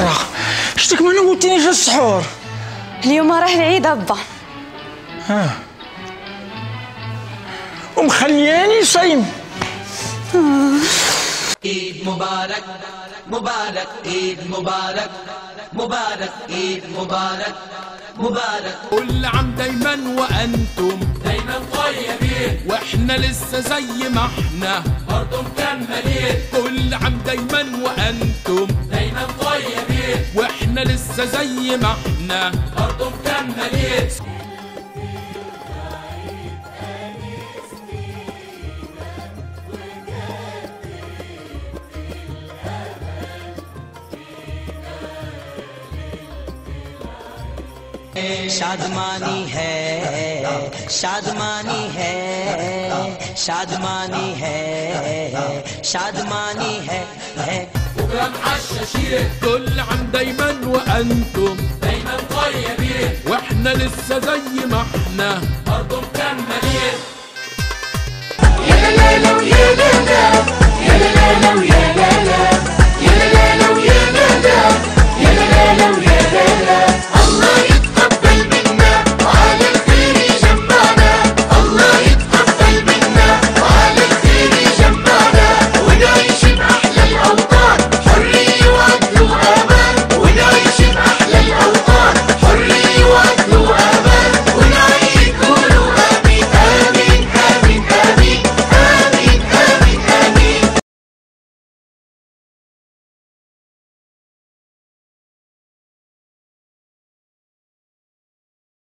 زهرة شتك ما نوتينيش السحور اليوم راه العيد أبا. ومخلياني صايم. عيد مبارك مبارك عيد مبارك مبارك عيد مبارك مبارك. كل عام دايما وأنتم؟ دايما طيبين. وإحنا لسه زي ما إحنا. برضه مكملين. كل عام دايما وأنتم؟ دايما طيبين. واحنا لسه زي ما احنا برضه مكملين शादमानी है शादमानी है शादमानी है शादमानी है है بكره محششين كل عام دايما وأنتم دايما طيبين وإحنا لسه زي ما إحنا. برضه مكملين.